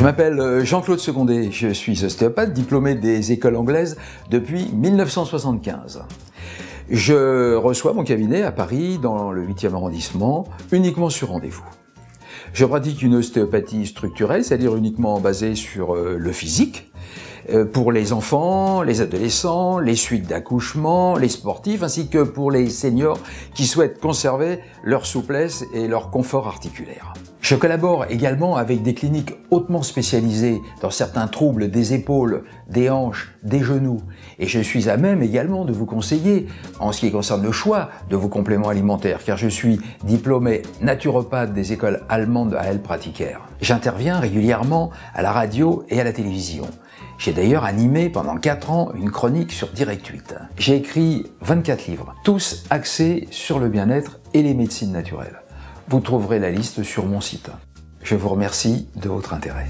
Je m'appelle euh, Jean-Claude Secondé, je suis ostéopathe diplômé des écoles anglaises depuis 1975. Je reçois mon cabinet à Paris, dans le 8e arrondissement, uniquement sur rendez-vous. Je pratique une ostéopathie structurelle, c'est-à-dire uniquement basée sur euh, le physique, pour les enfants, les adolescents, les suites d'accouchement, les sportifs, ainsi que pour les seniors qui souhaitent conserver leur souplesse et leur confort articulaire. Je collabore également avec des cliniques hautement spécialisées dans certains troubles des épaules, des hanches, des genoux, et je suis à même également de vous conseiller en ce qui concerne le choix de vos compléments alimentaires, car je suis diplômé naturopathe des écoles allemandes à Heilpraktiker. J'interviens régulièrement à la radio et à la télévision. J'ai d'ailleurs animé pendant 4 ans une chronique sur Direct 8. J'ai écrit 24 livres, tous axés sur le bien-être et les médecines naturelles. Vous trouverez la liste sur mon site. Je vous remercie de votre intérêt.